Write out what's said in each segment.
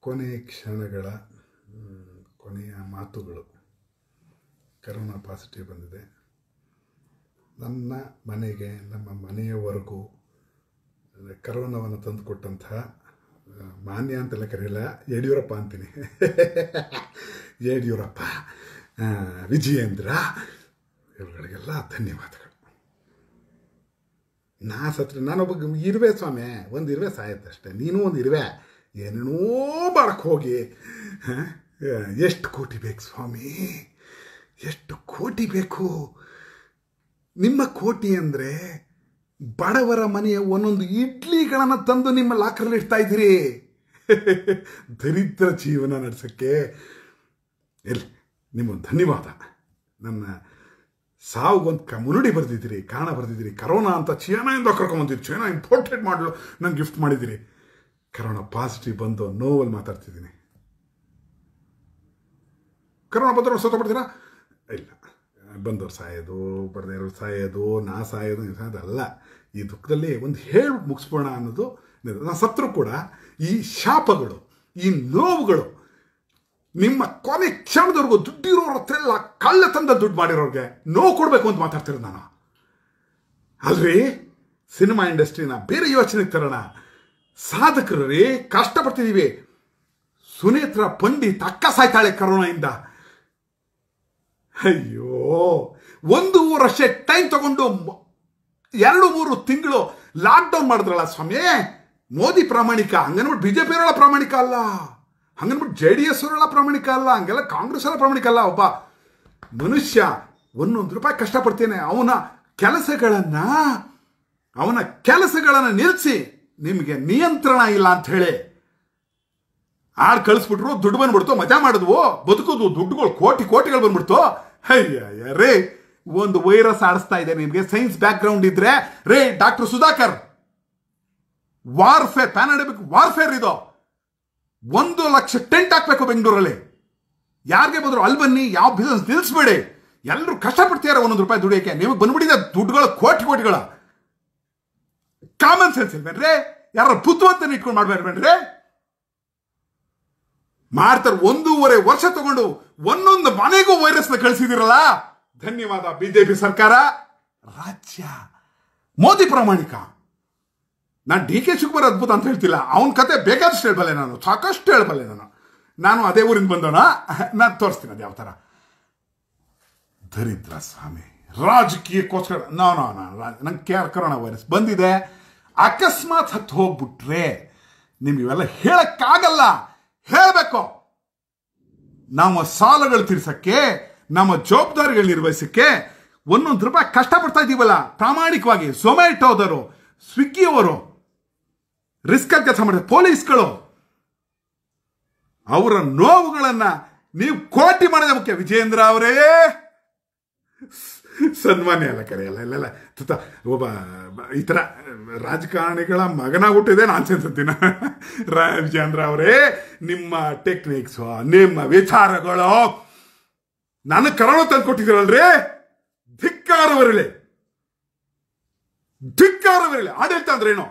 ಕೊನೆಯ ಕ್ಷಣಗಳ ಕೊನೆಯ ಮಾತುಗಳು. ಕರೋನಾ ಪಾಸಿಟಿವ್ ಬಂದಿದೆ. ನನ್ನ ಮನೆಗೆ, ನಮ್ಮ ಮನೆಯವರೆಗೂ ಕರೋನಾವನ್ನು ತಂದುಕೊಟ್ಟಂತಹ ಮಾನ್ಯ ಅಂತೆಲ್ಲ ಕರೆಯಲ್ಲ, ಯಡಿಯೂರಪ್ಪ ಅಂತೀನಿ. ಯಡಿಯೂರಪ್ಪ ವಿಜಯೇಂದ್ರ ಇವುಗಳಿಗೆಲ್ಲ ಧನ್ಯವಾದಗಳು. ನಾ ಸತ್ರ ನಾನೊಬ್ಬ, ಇರುವೆ ಸ್ವಾಮಿ, ಒಂದು ಇರುವೆ ಸಾಯತ್ತಷ್ಟೇ ನೀನು ಒಂದು ಇರುವೆ. ಏನೇನೋ ಹೋಗಿ? ಎಷ್ಟು ಕೋಟಿ ಬೇಕು ಸ್ವಾಮಿ? ಎಷ್ಟು ಕೋಟಿ ಬೇಕು? ನಿಮ್ಮ ಕೋಟಿ ಅಂದರೆ ಬಡವರ ಮನೆಯ ಒಂದೊಂದು ಇಡ್ಲಿಗಳನ್ನು ತಂದು ನಿಮ್ಮ ಲಾಕರಲ್ಲಿ ಇಡ್ತಾ ಇದ್ದೀರಿ. ದರಿದ್ರ ಜೀವನ ನಡೆಸೋಕ್ಕೆ. ಎಲ್ಲಿ ನಿಮ್ಮ ಧನ್ಯವಾದ. ನನ್ನ ಸಾವುಗೊಂದು ಕ ಮುನುಡಿ ಬರೆದಿದ್ದೀರಿ, ಕಾರಣ ಬರೆದಿದ್ದೀರಿ, ಕರೋನಾ ಅಂತ ಚೀನಾಯಿಂದ ಕರ್ಕೊಂಬಂದಿರಿ ಚೀನಾ ಇಂಪೋರ್ಟೆಡ್ ಮಾಡಲು ನಂಗೆ ಗಿಫ್ಟ್ ಮಾಡಿದ್ದೀರಿ. ಕರೋನಾ ಪಾಸಿಟಿವ್ ಬಂದು ನೋವಲ್ಲಿ ಮಾತಾಡ್ತಿದ್ದೀನಿ. ಕರೋನಾ ಬಂದವ್ರು ಬಿಡ್ತೀರಾ ಇಲ್ಲ. ಬಂದವ್ರು ಸಾಯೋದು ಬಡದೇ ಇರೋರು ಸಾಯೋದು, ನಾ ಸಾಯೋದು ಅಲ್ಲ. ಈ ದುಃಖದಲ್ಲಿ ಒಂದು ಹೇಳಿ ಮುಗಿಸ್ಬೋಣ ಅನ್ನೋದು ನಾನು ಸತ್ರು ಕೂಡ ಈ ಶಾಪಗಳು, ಈ ನೋವುಗಳು, ನಿಮ್ಮ ಕೊನೆ ಕ್ಷಣದವರೆಗೂ ದುಡ್ಡಿರೋರ ಹತ್ರ ಎಲ್ಲ ಕಳ್ಳ ತಂದ ದುಡ್ಡು ಮಾಡಿರೋರಿಗೆ ನೋವು ಕೊಡಬೇಕು ಅಂತ ಮಾತಾಡ್ತಿರೋದು ನಾನು. ಅಲ್ರಿ, ಸಿನಿಮಾ ಇಂಡಸ್ಟ್ರಿನ ಬೇರೆ ಯೋಚನೆಗೆ ತರೋಣ. ಸಾಧಕರು ಕಷ್ಟಪಡ್ತಿದ್ದೀವಿ ಸುನೇತ್ರ ಪಂಡಿತ್ ಅಕ್ಕ ಸಾಯ್ತಾಳೆ ಕರೋನಾಯಿಂದ. ಅಯ್ಯೋ, ಒಂದು ವರ್ಷ ಟೈಮ್ ತಗೊಂಡು ಎರಡು ಮೂರು ತಿಂಗಳು ಲಾಕ್ಡೌನ್ ಮಾಡಿದ್ರಲ್ಲ ಸ್ವಾಮಿ? ಮೋದಿ ಪ್ರಾಮಾಣಿಕ, ಹಂಗನ್ಬಿಟ್ಟು ಬಿ ಜೆ ಪ್ರಾಮಾಣಿಕ ಅಲ್ಲ. ಹಂಗನ್ಬಿಟ್ಟು ಜೆ ಡಿ ಎಸ್ ಅವರೆಲ್ಲ ಪ್ರಾಮಾಣಿಕ ಅಲ್ಲ. ಹಂಗೆಲ್ಲ ಕಾಂಗ್ರೆಸ್ ಅವರ ಪ್ರಾಮಾಣಿಕ ಅಲ್ಲ. ಒಬ್ಬ ಮನುಷ್ಯ ಒಂದೊಂದು ರೂಪಾಯಿ ಕಷ್ಟಪಡ್ತೇನೆ. ಅವನ ಕೆಲಸಗಳನ್ನ, ಅವನ ಕೆಲಸಗಳನ್ನು ನಿಲ್ಲಿಸಿ ನಿಮಗೆ ನಿಯಂತ್ರಣ ಇಲ್ಲ ಅಂತ ಹೇಳಿ ಆಡ್ ಕಳಿಸ್ಬಿಟ್ರು, ದುಡ್ಡು ಬಂದ್ಬಿಡ್ತು, ಮಜಾ ಮಾಡಿದ್ವು, ಬದುಕುದು, ದುಡ್ಡುಗಳು ಕೋಟಿ ಕೋಟಿಗಳು ಬಂದ್ಬಿಡ್ತು. ಅಯ್ಯ ರೇ, ಒಂದು ವೈರಸ್ ಆಡಿಸ್ತಾ ಇದೆ ನಿಮಗೆ, ಸೈನ್ಸ್ ಬ್ಯಾಕ್ ಗ್ರೌಂಡ್ ಇದ್ರೆ, ರೇ, doctor Sudhakar, warfare pandemic warfare ಇದು. ಒಂದು ಲಕ್ಷ ಟೆಂಟ್ ಹಾಕ್ಬೇಕು ಬೆಂಗಳೂರಲ್ಲಿ. ಯಾರಿಗೆ ಬಂದ್ರು ಅಲ್ಲಿ ಬನ್ನಿ, ಯಾವ ಬಿಸ್ನೆಸ್ ನಿಲ್ಲಿಸ್ಬೇಡಿ ಎಲ್ಲರೂ ಕಷ್ಟಪಡ್ತೀರ ಒಂದೊಂದು ರೂಪಾಯಿ ದುಡಿಯೋಕೆ ನಿಮಗೆ ಬಂದ್ಬಿಟ್ಟಿದೆ ದುಡ್ಡುಗಳು ಕೋಟಿ ಕೋಟಿಗಳ. ಕಾಮನ್ ಸೆನ್ಸ್ ಇಲ್ವೇನ್ರಿ ಯಾರ ಬುದ್ಧಿವಂತನ ಇಟ್ಕೊಂಡು ಮಾಡ್ಬೇಡ್ಬೇಡ್ರಿ ಮಾಡ್ತಾರೆ ಒಂದೂವರೆ ವರ್ಷ ತಗೊಂಡು ಒಂದೊಂದು ಮನೆಗೂ ವೈರಸ್ನ ಕಳಿಸಿದಿರಲ್ಲ. ಧನ್ಯವಾದ ಬಿಜೆಪಿ ಸರ್ಕಾರ. ರಾಜ್ಯ. ಮೋದಿ ಪ್ರಾಮಾಣಿಕ. ನಾನು ಡಿ ಕೆ ಶಿವಕುಮಾರ್ ಅದ್ಭುತ ಅಂತ ಹೇಳ್ತಿಲ್ಲ. ಅವನ ಕತೆ ಬೇಕಾದಷ್ಟು ಹೇಳ್ಬಲ್ಲೆ ನಾನು. ಸಾಕಷ್ಟು ಹೇಳ್ಬಲ್ಲೆ ನಾನು. ನಾನು ಅದೇ ಊರಿಂದ ಬಂದೋಣ ನಾನು ತೋರಿಸ್ತೀನಿ ಅದು ಯಾವ ಥರ ದರಿದ್ರ ಸ್ವಾಮಿ. ರಾಜಕೀಯಕ್ಕೋಸ್ಕರ. ನಾನು ನಂಗೆ ಕೆ ಕರೋನಾ ವೈರಸ್ ಬಂದಿದೆ. ಅಕಸ್ಮಾತ್ ಹತ್ತು ಹೋಗ್ಬಿಟ್ರೆ ನಿಮ್ಗೆ ಇವೆಲ್ಲ ಹೇಳಕ್ಕಾಗಲ್ಲ. ಹೇಳಬೇಕು. ನಮ್ಮ ಸಾಲಗಳು ತೀರ್ಸಕ್ಕೆ, ನಮ್ಮ ಜವಾಬ್ದಾರಿಗಳು ನಿರ್ವಹಿಸಕ್ಕೆ ಒಂದೊಂದು ರೂಪಾಯಿ ಕಷ್ಟಪಡ್ತಾ ಇದ್ದೀವಲ್ಲ. ಪ್ರಾಮಾಣಿಕವಾಗಿ ಝೊಮ್ಯಾಟೋದವರು ಸ್ವಿಗ್ಗಿಯವರು ರಿಸ್ಕ್ ಕೆಲಸ ಮಾಡಿದ ಪೊಲೀಸ್ಗಳು, ಅವರ ನೋವುಗಳನ್ನ ನೀವು ಕೋಟಿ ಮಾಡಿದ ಮುಖ್ಯ ವಿಜೇಂದ್ರ ಅವರೇ. ಸನ್ಮಾನ್ಯ ಅಲ್ಲ ಕರೆಯಲ್ಲ ಇಲ್ಲ ತುತ್ತ ಒಬ್ಬ ಈ ಥರ ರಾಜಕಾರಣಿಗಳ ಮಗನ ಹುಟ್ಟಿದೆ ನಾನು ಅಂತೀನಿ ರಾ ವಿಜೇಂದ್ರ ಅವರೇ, ನಿಮ್ಮ ಟೆಕ್ನಿಕ್ಸು ನಿಮ್ಮ ವಿಚಾರಗಳು ನನಗೆ ಕರೋಣ ತಂದು ಕೊಟ್ಟಿದ್ದೀರಲ್ರಿ? ಧಿಕ್ಕಾರವರಲಿ. ಧಿಕ್ಕಾರವಿರಲಿ. ಆಡಳಿತ ಏನು?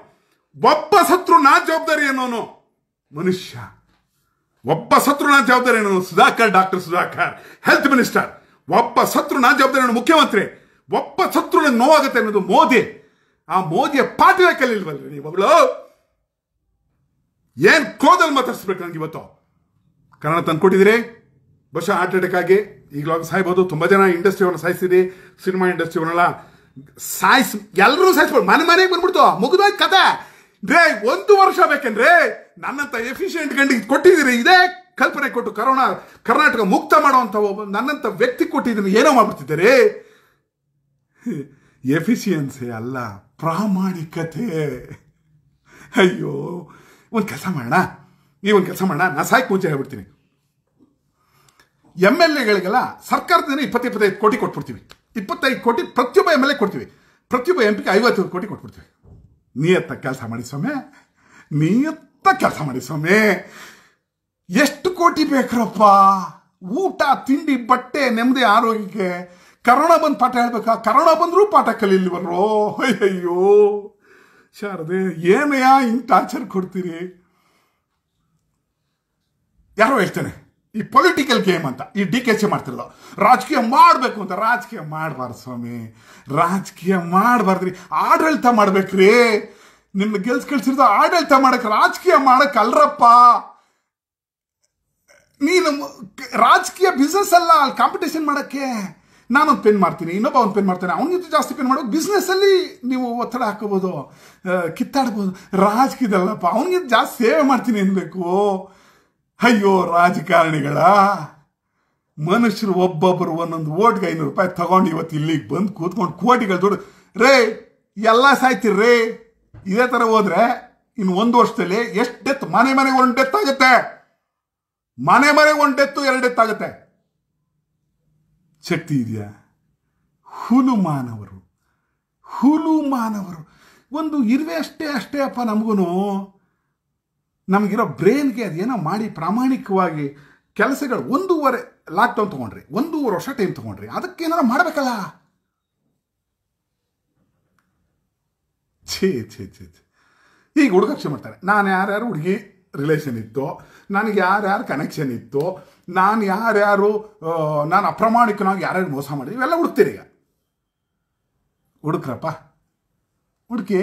ಒಬ್ಬ ಸತ್ರು ನಾ ಜವಾಬ್ದಾರಿ ಏನೋನು ಮನುಷ್ಯ. ಒಬ್ಬ ಸತ್ರು ನಾ ಜವಾಬ್ದಾರಿ ಏನೋನು Sudhakar, doctor Sudhakar health minister ಒಬ್ಬ ಶತ್ರು ನಾನು ಜವಾಬ್ದಾರಿ ಮುಖ್ಯಮಂತ್ರಿ. ಒಬ್ಬ ಸತ್ರು ನಂಗೆ ನೋವಾಗುತ್ತೆ ಅನ್ನೋದು ಮೋದಿ. ಆ ಮೋದಿಯ ಪಾತ್ರ ಕಲಿಲ್ವಲ್ರಿ ನೀವುಗಳು ಏನ್ ಕೋದಲ್ಲಿ ಮಾತಾಡಿಸ್ಬೇಕು ನನಗೆ ಇವತ್ತು? ಕನ್ನಡ ತಂದ್ಕೊಟ್ಟಿದ್ದೀರಿ? ಬಹುಶಃ ಹಾರ್ಟ್ ಅಟ್ಯಾಕ್ ಆಗಿ ಈಗಲೂ ಸಾಯ್ಬೋದು. ತುಂಬ ಜನ ಇಂಡಸ್ಟ್ರಿಯವ್ರನ್ನ ಸಾಯಿಸಿರಿ ಸಿನಿಮಾ ಇಂಡಸ್ಟ್ರಿಯವ್ರನ್ನೆಲ್ಲ ಸಾಯಿಸ್ ಎಲ್ಲರೂ ಸಾಯಿಸ್ಬೋದು. ಮನೆ ಮನೆಗೆ ಬಂದ್ಬಿಡ್ತು. ಮುಗಿದೋಯ್ತು ಕತೆ. ರೇ, ಒಂದು ವರ್ಷ ಬೇಕೇನ್ರಿ? ನನ್ನಂತ ಎಫಿಷಿಯೆಂಟ್ ಗಂಡಿಗೆ ಕೊಟ್ಟಿದ್ದೀರಿ. ಇದೇ ಕಲ್ಪನೆ ಕೊಟ್ಟು ಕರೋನಾ, ಕರ್ನಾಟಕ ಮುಕ್ತ ಮಾಡುವಂತ ಒಬ್ಬ ನನ್ನಂತ ವ್ಯಕ್ತಿ ಕೊಟ್ಟಿದ್ದೀನಿ ಏನೋ ಮಾಡ್ಬಿಡ್ತಿದ್ದಾರೆ ಎಫಿಷಿಯನ್ಸಿ ಅಲ್ಲ, ಪ್ರಾಮಾಣಿಕತೆ. ಅಯ್ಯೋ, ಒಂದು ಕೆಲಸ ಮಾಡೋಣ? ಈ ಒಂದು ಕೆಲಸ ಮಾಡೋಣ? ನಾ ಸಾಯ್ಕೆ ಮುಂಚೆ ಹೇಳ್ಬಿಡ್ತೀನಿ. ಎಂ ಎಲ್ ಎಗಳಿಗೆಲ್ಲ ಸರ್ಕಾರದಿಂದ ಇಪ್ಪತ್ತು ಇಪ್ಪತ್ತೈದು ಕೋಟಿ ಕೊಟ್ಬಿಡ್ತೀವಿ. ಇಪ್ಪತ್ತೈದು ಕೋಟಿ ಪ್ರತಿಯೊಬ್ಬ ಎಂ ಎಲ್ ಎ ಕೊಡ್ತೀವಿ. ಪ್ರತಿಯೊಬ್ಬ ಎಂ ಪಿಗೆ ಐವತ್ತು ಕೋಟಿ ಕೊಟ್ಬಿಡ್ತೀವಿ. ನಿಯತ್ತ ಕೆಲಸ ಮಾಡಿ ಸ್ವಾಮಿ. ನಿಯತ್ತ ಕೆಲಸ ಮಾಡಿ ಸ್ವಾಮಿ. ಎಷ್ಟು ಕೋಟಿ ಬೇಕ್ರಪ್ಪ? ಊಟ, ತಿಂಡಿ, ಬಟ್ಟೆ, ನೆಮ್ಮದಿ, ಆರೋಗ್ಯಕ್ಕೆ. ಕರೋನಾ ಬಂದು ಪಾಠ ಹೇಳ್ಬೇಕಾ? ಕರೋನಾ ಬಂದರೂ ಪಾಠ ಕಲೀಲಿವರೋ ಅಯ್ಯಯ್ಯೋ. ಶಾರದೆ ಏನಯ್ಯ ಹಿಂಗೆ ಟಾರ್ಚರ್ ಕೊಡ್ತೀರಿ? ಯಾರೋ ಹೇಳ್ತೇನೆ, ಈ ಪೊಲಿಟಿಕಲ್ ಗೇಮ್ ಅಂತ, ಈ ಡಿ ಕೆ ಸಿ ಮಾಡ್ತಿರಲ್ಲ ರಾಜಕೀಯ ಮಾಡಬೇಕು ಅಂತ, ರಾಜಕೀಯ ಮಾಡಬಾರ್ದು ಸ್ವಾಮಿ. ರಾಜಕೀಯ ಮಾಡಬಾರ್ದ್ರಿ. ಆಡಳಿತ ಮಾಡ್ಬೇಕ್ರಿ. ನಿಮ್ಮ ಗೆಲ್ಸ್ ಕಳ್ಸಿರೋದು ಆಡಳಿತ ಮಾಡೋಕೆ ರಾಜಕೀಯ ಮಾಡಕ್ಕೆ ಅಲ್ರಪ್ಪ. ನೀನು ರಾಜಕೀಯ ಬಿಸ್ನೆಸ್ ಅಲ್ಲ, ಅಲ್ಲಿ ಕಾಂಪಿಟೇಷನ್ ಮಾಡೋಕ್ಕೆ. ನಾನೊಂದು ಪೆನ್ ಮಾಡ್ತೀನಿ, ಇನ್ನೊಬ್ಬ ಅವ್ನು ಪೆನ್ ಮಾಡ್ತಾನೆ. ಅವನಿಗಿಂತ ಜಾಸ್ತಿ ಪೆನ್ ಮಾಡೋ ಬಿಸ್ನೆಸ್ಸಲ್ಲಿ ನೀವು ಒತ್ತಡ ಹಾಕೋಬೋದು ಕಿತ್ತಾಡ್ಬೋದು. ರಾಜಕೀಯದಲ್ಲಪ್ಪ ಅವನಿಗಿಂತ ಜಾಸ್ತಿ ಸೇವೆ ಮಾಡ್ತೀನಿ ಅನ್ಬೇಕು. ಅಯ್ಯೋ, ರಾಜಕಾರಣಿಗಳ. ಮನುಷ್ಯರು ಒಬ್ಬೊಬ್ಬರು ಒಂದೊಂದು ಓಟ್ಗೆ ಐನೂರು ರೂಪಾಯಿ ತಗೊಂಡು ಇವತ್ತು ಇಲ್ಲಿಗೆ ಬಂದು ಕೂತ್ಕೊಂಡು ಕೋಟಿಗಳು ದುಡ್ಡು ರೇ, ಎಲ್ಲ ಸಾಯ್ತೀರಿ, ರೇ. ಇದೇ ಥರ ಹೋದ್ರೆ ಇನ್ನು ಒಂದು ವರ್ಷದಲ್ಲಿ ಎಷ್ಟು ಡೆತ್ ಮನೆ ಮನೆಗೆ ಒಂದು ಡೆತ್ ಆಗುತ್ತೆ. ಮನೆ ಮನೆ ಒಂಟೆತ್ತು ಡೆತ್ತು ಎರಡು ಡೆತ್ ಆಗುತ್ತೆ ಶಕ್ತಿ ಇದೆಯಾ? ಹುಲು ಮಾನವರು ಹುಲು ಮಾನವರು ಒಂದು ಇರುವೆ ಅಷ್ಟೇ ಅಷ್ಟೇ ಅಪ್ಪ ನಮಗೂ ನಮಗಿರೋ ಬ್ರೈನ್ಗೆ ಅದೇನೋ ಮಾಡಿ ಪ್ರಾಮಾಣಿಕವಾಗಿ ಕೆಲಸಗಳು ಒಂದೂವರೆ ಲಾಕ್ಡೌನ್ ತೊಗೊಂಡ್ರಿ, ಒಂದೂವರೆ ವರ್ಷ ಟೈಮ್ ತೊಗೊಂಡ್ರಿ ಅದಕ್ಕೇನಾರ ಮಾಡಬೇಕಲ್ಲ? ಛೇ ಛೇ ಛೇ ಛೇ. ಈಗ ಹುಡುಗಕ್ಷೆ ಮಾಡ್ತಾರೆ. ನಾನು ಯಾರ್ಯಾರು ಹುಡುಗಿ ರಿಲೇಷನ್ ಇತ್ತು, ನನಗೆ ಯಾರ್ಯಾರು ಕನೆಕ್ಷನ್ ಇತ್ತು, ನಾನು ಯಾರ್ಯಾರು ನಾನು ಅಪ್ರಾಮಾಣಿಕನಾಗಿ ಯಾರ್ಯಾರು ಮೋಸ ಮಾಡಿ ಇವೆಲ್ಲ ಹುಡುಕ್ತೀರಿ ಈಗ. ಹುಡುಕ್ರಪ್ಪ. ಹುಡುಕಿ.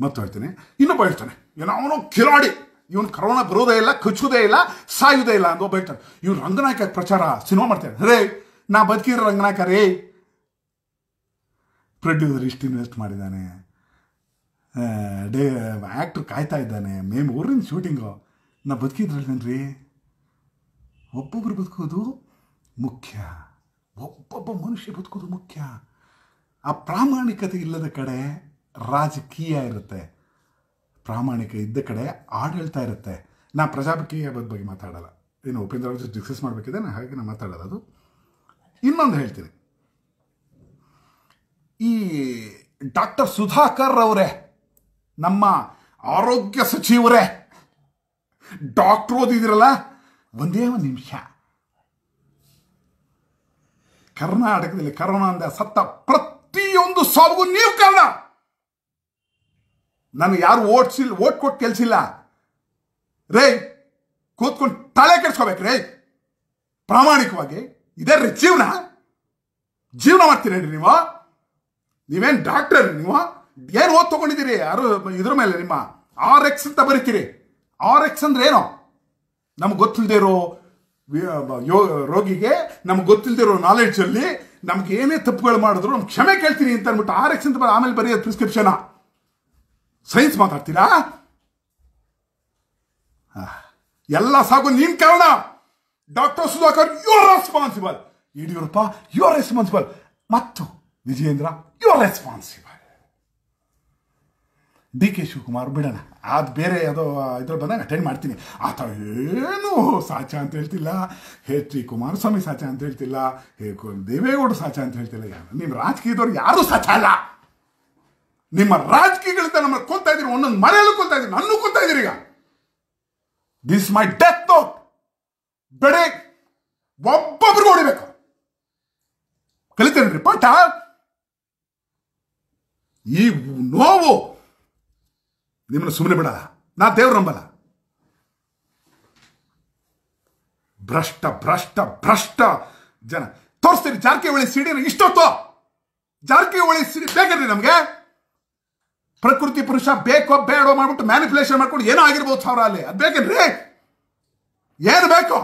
ಮತ್ತು ಹೇಳ್ತೀನಿ. ಇನ್ನೊಬ್ಬ ಹೇಳ್ತಾನೆ ಏನೋ ಕಿಲಾಡಿ. ಇವನು ಕರೋನಾ ಬರೋದೇ ಇಲ್ಲ, ಕಚ್ಚೋದೇ ಇಲ್ಲ ಸಾಯುವುದೇ ಇಲ್ಲ ಅಂತ ಒಬ್ಬ ಹೇಳ್ತಾನೆ. ಇವನು ರಂಗನಾಯಕ ಪ್ರಚಾರ ಸಿನಿಮಾ ಮಾಡ್ತಾನೆ ರೇ ನಾ ಬದುಕಿರೋ ರಂಗನಾಯಕ ರೇ ಪ್ರೊಡ್ಯೂಸರ್ ಇಷ್ಟು ಇನ್ವೆಸ್ಟ್ ಮಾಡಿದ್ದಾನೆ. ಡೇ ಆ್ಯಕ್ಟ್ರ್ ಕಾಯ್ತಾ ಇದ್ದಾನೆ. ಮೇಮ್ ಊರಿನ ಶೂಟಿಂಗು. ನಾ ಬದುಕಿದ್ರಲ್ವೇನ್ರಿ ಒಬ್ಬೊಬ್ರು ಬದುಕೋದು ಮುಖ್ಯ. ಒಬ್ಬೊಬ್ಬ ಮನುಷ್ಯ ಬದುಕೋದು ಮುಖ್ಯ. ಆ ಪ್ರಾಮಾಣಿಕತೆ ಇಲ್ಲದ ಕಡೆ ರಾಜಕೀಯ ಇರುತ್ತೆ. ಪ್ರಾಮಾಣಿಕ ಇದ್ದ ಕಡೆ ಆಡಳಿತ ಇರುತ್ತೆ. ನಾ ಪ್ರಜಾಪ್ರಭುತ್ವ ಬಗ್ಗೆ ಮಾತಾಡಲ್ಲ. ಏನು ಉಪೇಂದ್ರ ಅವ್ರ ಡಿಸ್ಕಸ್ ಮಾಡಬೇಕಿದೆ ನಾನು ಹಾಗೆ ನಾನು ಮಾತಾಡೋದು ಅದು. ಇನ್ನೊಂದು ಹೇಳ್ತೀನಿ. ಈ ಡಾಕ್ಟರ್ ಸುಧಾಕರ್ ಅವರೇ ನಮ್ಮ ಆರೋಗ್ಯ ಸಚಿವರೇ, ಡಾಕ್ಟ್ರ್ ಓದಿದಿರಲ್ಲ? ಒಂದೇ ಒಂದು ನಿಮಿಷ. ಕರ್ನಾಟಕದಲ್ಲಿ ಕರೋನಾದಿಂದ ಸತ್ತ ಪ್ರತಿಯೊಂದು ಸಾವಿಗೂ ನೀವು ಕಾರಣ. ನನಗೆ ಯಾರು ಓಟ್ಸಿಲ್ಲ ಓಟ್ ಕೊಟ್ಟು ಕೆಲ್ಸಿಲ್ಲ ರೇ, ಕೂತ್ಕೊಂಡು ತಲೆ ಕೆಡ್ಸ್ಕೋಬೇಕು, ರೇ. ಪ್ರಾಮಾಣಿಕವಾಗಿ, ಇದೇ ರೀ ಜೀವನ. ಜೀವನ ಮಾಡ್ತೀರೇನ್ರಿ ನೀವು? ನೀವೇನು ಡಾಕ್ಟರ್ ನೀವು? ಏನು ಓದ್ ತಗೊಂಡಿದ್ದೀರಿ? ಯಾರು ಇದ್ರ ಮೇಲೆ ನಿಮ್ಮ ಆರ್ ಎಕ್ಸ್ ಅಂತ ಬರೀತೀರಿ. ಆರ್ ಎಕ್ಸ್ ಅಂದ್ರೆ ಏನು? ನಮ್ಗೆ ಗೊತ್ತಿಲ್ಲದೆ ಇರೋ ಯೋ- ರೋಗಿಗೆ ನಮ್ಗೆ ಗೊತ್ತಿಲ್ಲದೆ ಇರೋ ನಾಲೆಡ್ಜಲ್ಲಿ ನಮ್ಗೆ ಏನೇ ತಪ್ಪುಗಳು ಮಾಡಿದ್ರು ನಮ್ಗೆ ಕ್ಷಮೆ ಕೇಳ್ತೀನಿ ಅಂತ ಅಂದ್ಬಿಟ್ಟು ಆರ್ ಎಕ್ಸ್ ಅಂತ ಬರೋ ಆಮೇಲೆ ಬರೆಯೋದು ಪ್ರಿಸ್ಕ್ರಿಪ್ಷನ್ ಸೈನ್ಸ್ ಮಾತಾಡ್ತೀರಾ? ಎಲ್ಲ ಸಾಕು ನೀನ್ ಕಾರಣ. Doctor Sudhakar you are responsible Yediyurappa you are responsible ಮತ್ತು Vijayendra you are responsible D K Shivakumar ಬಿಡೋಣ. ಅದು ಬೇರೆ ಯಾವುದೋ ಇದ್ರಲ್ಲಿ ಬಂದಾಗ ಅಟೆಂಡ್ ಮಾಡ್ತೀನಿ. ಆತ ಏನು ಸಾಚ ಅಂತ ಹೇಳ್ತಿಲ್ಲ. ಹೆಚ್ ಡಿ ಕುಮಾರಸ್ವಾಮಿ ಸಾಚ ಅಂತ ಹೇಳ್ತಿಲ್ಲ. ಹೇ ದೇವೇಗೌಡ ಸಾಚ ಅಂತ ಹೇಳ್ತಿಲ್ಲ. ಯಾರು ನಿಮ್ಮ ರಾಜಕೀಯದವ್ರು ಯಾರೂ ಸಾಚ ಅಲ್ಲ. ನಿಮ್ಮ ರಾಜಕೀಯಗಳಿಂದ ನಮ್ಮ ಕೊಲ್ತಾ ಇದ್ದೀರಿ, ಒಂದೊಂದು ಮನೆಯಲ್ಲೂ ಕೊಲ್ತಾ ಇದ್ದೀರಿ, ನನ್ನೂ ಕೊಲ್ತಾ ಇದ್ದೀರಿ ಈಗ. ದಿಸ್ ಮೈ ಡೆತ್ ನೋಟ್ ಬೆಳೆ ಒಬ್ಬೊಬ್ರಿಗೆ ಹೊಡಿಬೇಕು. ರೀ, ಪಾಠ. ಈ ನೋವು ನಿಮ್ಮನ್ನು ಸುಮ್ಮನೆ ಬಿಡಲ್ಲ. ನಾ ದೇವ್ರು ನಂಬಲ್ಲ. ಭ್ರಷ್ಟ ಭ್ರಷ್ಟ ಭ್ರಷ್ಟ ಜನ. ತೋರಿಸ್ತೀರಿ ಜಾರಕಿಹೊಳಿ ಸಿಡಿನ ಇಷ್ಟೊತ್ತು. ಜಾರಕಿಹೊಳಿ ಸಿಡಿ ಬೇಕನ್ರಿ ನಮಗೆ? ಪ್ರಕೃತಿ ಪುರುಷ ಬೇಕೋ ಬೇಡೋ ಮಾಡ್ಬಿಟ್ಟು ಮ್ಯಾನಿಪುಲೇಷನ್ ಮಾಡ್ಕೊಂಡು ಏನೋ ಆಗಿರ್ಬೋದು ಸಾವಿರ ಅಲ್ಲಿ ಅದು ಬೇಕೇನ್ರಿ? ಏನು ಬೇಕು?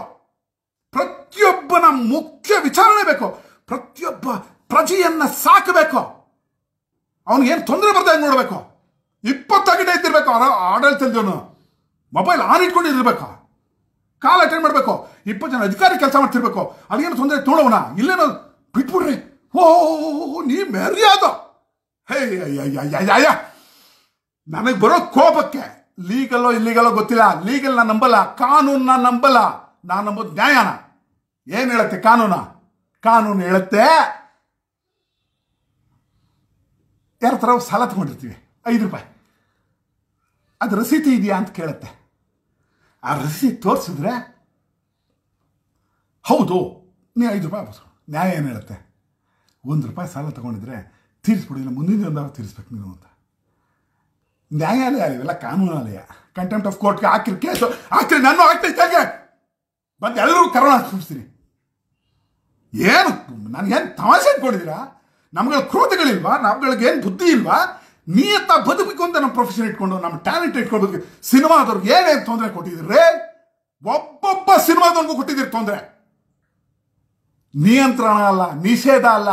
ಪ್ರತಿಯೊಬ್ಬನ ಮುಖ್ಯ ವಿಚಾರಣೆ ಬೇಕು. ಪ್ರತಿಯೊಬ್ಬ ಪ್ರಜೆಯನ್ನ ಸಾಕಬೇಕು. ಅವನಿಗೇನು ತೊಂದರೆ ಬರ್ದಂಗೆ ನೋಡಬೇಕು? ಇಪ್ಪತ್ತು ಗಂಟೆ ಇದ್ದಿರ್ಬೇಕು ಆಡಳಿತದವನು ಮೊಬೈಲ್ ಆನ್ ಇಟ್ಕೊಂಡು ಇರಬೇಕು ಕಾಲ್ ಅಟೆಂಡ್ ಮಾಡಬೇಕು. ಇಪ್ಪತ್ತು ಜನ ಅಧಿಕಾರಿ ಕೆಲಸ ಮಾಡ್ತಿರ್ಬೇಕು. ಅಲ್ಲಿಗೇನು ತೊಂದರೆ ತೋಳವನ ಇಲ್ಲೇನೋ ಬಿಟ್ಬಿಡ್ರಿ. ಓ ನೀ ಮೆರ್ಯಾದ. ಹೇ ಅಯ್ಯ ನನಗೆ ಬರೋ ಕೋಪಕ್ಕೆ ಲೀಗಲ್ಲೋ ಇಲ್ಲಿಗಲ್ಲೋ ಗೊತ್ತಿಲ್ಲ. ಲೀಗಲ್ ನಾನು ನಂಬಲ್ಲ. ಕಾನೂನು ನಾನು ನಂಬಲ್ಲ. ನಾನು ನಂಬೋದು ನ್ಯಾಯನ. ಏನು ಹೇಳುತ್ತೆ ಕಾನೂನ? ಕಾನೂನು ಹೇಳುತ್ತೆ ಥರ ಸಾಲ ತಗೊಂಡಿರ್ತೀವಿ. ಐದು ರೂಪಾಯಿ. ಅದು ರಸೀತಿ ಇದೆಯಾ ಅಂತ ಕೇಳುತ್ತೆ. ಆ ರಸೀತಿ ತೋರಿಸಿದ್ರೆ, ಹೌದು, ನೀ ಐದು ರೂಪಾಯಿ ವಾಪಸ್ ನ್ಯಾಯ ಏನು ಹೇಳುತ್ತೆ? ಒಂದು ರೂಪಾಯಿ ಸಾಲ ತಗೊಂಡಿದ್ರೆ ತೀರಿಸ್ಬಿಡಿಲ್ಲ ಮುಂದಿನ ದಿನದಾಗ ತೀರಿಸ್ಬೇಕು ನೀನು ಅಂತ. ನ್ಯಾಯಾಲಯ ಇವೆಲ್ಲ ಕಾನೂನಾಲಯ. ಕಂಟೆಂಪ್ಟ್ ಆಫ್ ಕೋರ್ಟ್ಗೆ ಹಾಕಿರಿ ಕೇಸು ಹಾಕಿರಿ ನಾನು ಕೆಳಗೆ ಬಂದು ಎಲ್ಲರೂ ಕರೋನಾ ತುಂಬಿಸ್ತೀನಿ ಏನು ನನಗೇನು ತಮಾಷೆ ಇಟ್ಕೊಂಡಿದ್ದೀರಾ ನಮ್ಗಳ ಕ್ರೋಧಗಳಿಲ್ವಾ? ನಮ್ಗಳಿಗೆ ಏನು ಬುದ್ಧಿ ಇಲ್ವಾ ನಿಯತ್ತ ಬದುಕಬೇಕು ಅಂತ ನಮ್ಮ ಪ್ರೊಫೆಷನ್ ಇಟ್ಕೊಂಡು, ನಮ್ಮ ಟ್ಯಾಲೆಂಟ್ ಇಟ್ಕೊಂಡು ಸಿನಿಮಾದವ್ರಿಗೆ ಏನೇನು ತೊಂದರೆ ಕೊಟ್ಟಿದ್ದೀರಿ? ಒಬ್ಬೊಬ್ಬ ಸಿನಿಮಾದವ್ರಿಗೂ ಕೊಟ್ಟಿದ್ದೀರಿ ತೊಂದರೆ. ನಿಯಂತ್ರಣ ಅಲ್ಲ, ನಿಷೇಧ ಅಲ್ಲ.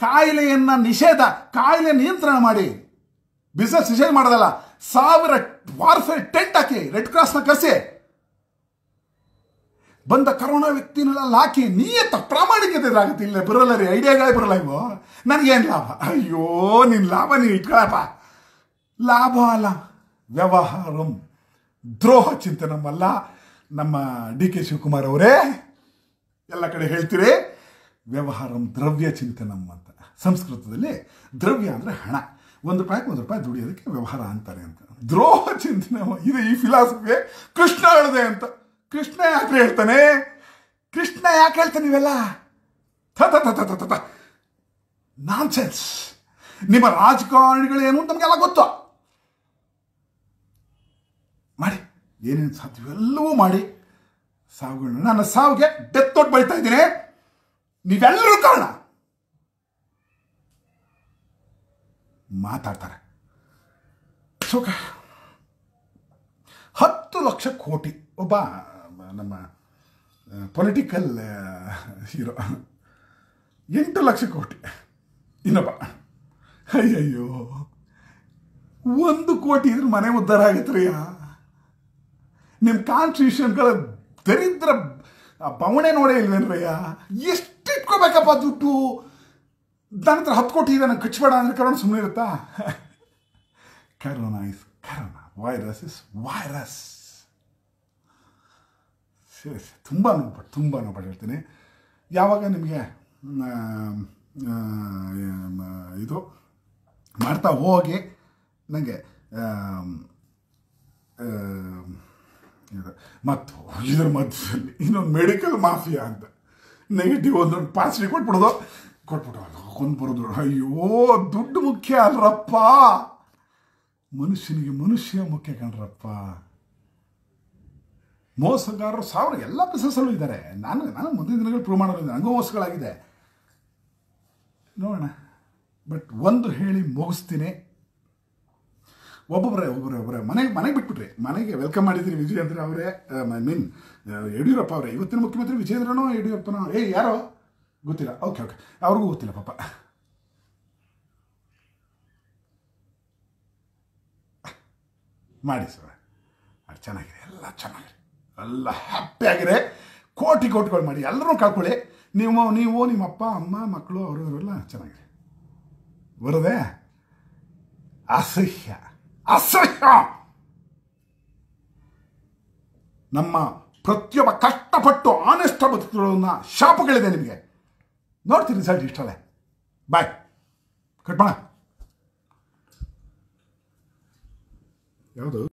ಕಾಯಿಲೆಯನ್ನ ನಿಷೇಧ, ಕಾಯಿಲೆ ನಿಯಂತ್ರಣ ಮಾಡಿ. ಬಿಸ್ನೆಸ್ ನಿಷೇಧ ಮಾಡೋದಲ್ಲ. ಸಾವಿರ ವಾರ್ಫೇರ್ ಟೆಂಟ್ ಹಾಕಿ ರೆಡ್ ಕ್ರಾಸ್ನ ಕಸಿ ಬಂದ ಕರೋನಾ ವ್ಯಕ್ತಿನೆಲ್ಲ ಹಾಕಿ ನಿಯತ್ತ ಪ್ರಾಮಾಣಿಕತೆ ಇದಾಗುತ್ತೆ ಇಲ್ಲ ಬರಲ್ಲ ರೀ, ಐಡಿಯಾಗಳೇ ಬರಲ್ಲ ಇವು. ನನಗೇನು ಲಾಭ? ಅಯ್ಯೋ ನಿನ್ನ ಲಾಭ ನೀವು ಇಟ್ಕೊಳಪ್ಪ. ಲಾಭ ಅಲ್ಲ, ವ್ಯವಹಾರಂ. ದ್ರೋಹ ಚಿಂತೆ ನಮ್ಮಲ್ಲ ನಮ್ಮ ಡಿ ಕೆ ಶಿವಕುಮಾರ್ ಅವರೇ, ಎಲ್ಲ ಕಡೆ ಹೇಳ್ತೀರಿ, ವ್ಯವಹಾರಂ ದ್ರವ್ಯ ಚಿಂತನಂ ಅಂತ. ಸಂಸ್ಕೃತದಲ್ಲಿ ದ್ರವ್ಯ ಅಂದರೆ ಹಣ. ಒಂದು ರೂಪಾಯಿಗೆ ಒಂದು ರೂಪಾಯಿ ದುಡಿಯೋದಕ್ಕೆ ವ್ಯವಹಾರ ಅಂತಾರೆ ಅಂತ. ದ್ರೋಹ ಚಿಂತನೆ, ಇದು ಈ ಫಿಲಾಸಫಿ ಕೃಷ್ಣ ಹೇಳಿದೆ ಅಂತ. ಕೃಷ್ಣ ಯಾಕೆ ಹೇಳ್ತಾನೆ? ಕೃಷ್ಣ ಯಾಕೆ ಹೇಳ್ತಾನೆ ಥ ತ ಥ ಥ ನಾನ್ಸೆನ್ಸ್ ನಿಮ್ಮ ರಾಜಕಾರಣಿಗಳು ಏನು ಅಂತ ನಮಗೆಲ್ಲ ಗೊತ್ತು. ಮಾಡಿ. ಏನೇನು ಸಾಧ್ಯವೆಲ್ಲವೂ ಮಾಡಿ. ಸಾವುಗಳನ್ನ ನನ್ನ ಸಾವಿಗೆ ಡೆತ್ ನೋಟ್ ಬಳಿತಾ ಇದ್ದೀನಿ. ನೀವೆಲ್ಲರೂ ಕಾರಣ. ಮಾತಾಡ್ತಾರೆ. ಸುಖ ಹತ್ತು ಲಕ್ಷ ಕೋಟಿ. ಒಬ್ಬ ನಮ್ಮ ಪೊಲಿಟಿಕಲ್ ಹೀರೋ ಎಂಟು ಲಕ್ಷ ಕೋಟಿ. ಇನ್ನೊಬ್ಬ. ಅಯ್ಯಯ್ಯೋ. ಒಂದು ಕೋಟಿ ಇದ್ರೆ ಮನೆ ಉದ್ಧಾರ ಆಗತ್ರಿಯ ನಿಮ್ಮ ಕಾನ್ಸ್ಟಿಟ್ಯೂಷನ್ಗಳ ದರಿದ್ರ ಬವಣೆ ನೋಡೇ ಇಲ್ವೇನ್ರಯ್ಯ ಎಷ್ಟು ಇಟ್ಕೋಬೇಕಪ್ಪ ದುಡ್ಡು? ನನ್ನ ಹತ್ರ ಹತ್ತು ಕೋಟಿ ಇದೆ, ನಂಗೆ ಖರ್ಚು ಅಂದ್ರೆ ಕರೋಣ ಸುಮ್ಮನೆ ಇರುತ್ತಾ corona is corona. Virus is virus ತುಂಬ ನೋಡ್ಬಿಟ್ಟು ತುಂಬ ನೋಡ್ಬಿಟ್ಟು ಹೇಳ್ತೀನಿ. ಯಾವಾಗ ನಿಮಗೆ ಇದು ಮಾಡ್ತಾ ಹೋಗಿ ನನಗೆ ಇದು ಮತ್ತು ಇದ್ರ ಮಧ್ಯದಲ್ಲಿ ಇನ್ನೊಂದು ಮೆಡಿಕಲ್ ಮಾಫಿಯಾ ಅಂತ. ನೆಗೆಟಿವ್ ಒಂದೊಂದು ಪಾಸಿಟಿವ್ ಕೊಟ್ಬಿಡೋದು. ಕೊಟ್ಬಿಟ್ಟು ಕೊಂದು ಬರೋದು. ಅಯ್ಯೋ, ದುಡ್ಡು ಮುಖ್ಯ ಅಲ್ರಪ್ಪ. ಮನುಷ್ಯನಿಗೆ ಮನುಷ್ಯ ಮುಖ್ಯ ಕಣ್ರಪ್ಪ. ಮೋಸಗಾರರು ಸಾವಿರ ಎಲ್ಲ ಬಿಸ್ನೆಸ್ಸಲ್ಲೂ ಇದ್ದಾರೆ. ನಾನು ನಾನು ಮುಂದಿನ ದಿನಗಳು ಪ್ರೂವ್ ಮಾಡೋದು ನನಗೂ ಮೋಸಗಳಾಗಿದೆ. ನೋಡೋಣ. ಬಟ್ ಒಂದು ಹೇಳಿ ಮುಗಿಸ್ತೀನಿ. ಒಬ್ಬೊಬ್ಬರೇ ಒಬ್ಬರೇ ಒಬ್ಬರೇ ಮನೆಗೆ ಮನೆಗೆ ಬಿಟ್ಬಿಟ್ರಿ. ಮನೆಗೆ ವೆಲ್ಕಮ್ ಮಾಡಿದ್ರಿ ವಿಜಯೇಂದ್ರ ಅವರೇ ಐ ಮೀನ್ ಯಡಿಯೂರಪ್ಪ ಅವರೇ. ಇವತ್ತಿನ ಮುಖ್ಯಮಂತ್ರಿ ವಿಜಯೇಂದ್ರನೋ, ಯಡಿಯೂರಪ್ಪನೋ, ಏ, ಯಾರೋ? ಗೊತ್ತಿಲ್ಲ. ಓಕೆ ಓಕೆ ಅವ್ರಿಗೂ ಗೊತ್ತಿಲ್ಲ ಪಾಪ. ಮಾಡಿ ಸರ್. ಅದು ಚೆನ್ನಾಗಿದೆ. ಎಲ್ಲ ಚೆನ್ನಾಗಿದೆ. ಎಲ್ಲ ಹ್ಯಾಪಿಯಾಗಿದೆ ಕೋಟಿ ಕೋಟಿಗಳು ಮಾಡಿ. ಎಲ್ಲರೂ ಕಳ್ಕೊಳ್ಳಿ. ನೀವು ನೀವು ನಿಮ್ಮ ಅಪ್ಪ, ಅಮ್ಮ, ಮಕ್ಕಳು ಅವರು ಇವರೆಲ್ಲ ಚೆನ್ನಾಗಿದೆ. ಬರದೆ? ಅಸಹ್ಯ. ಅಸಹ್ಯ! ನಮ್ಮ ಪ್ರತಿಯೊಬ್ಬ ಕಷ್ಟಪಟ್ಟು ಆನೆಸ್ಟ್ ಬದುಕುಗಳನ್ನ ಶಾಪಗಳಿದೆ ನಿಮಗೆ. ನೋಡ್ತೀನಿ ರಿಸಲ್ಟ್ ಇಷ್ಟಲ್ಲೇ. ಬಾಯ್ ಕಟ್ ಯಾವುದು?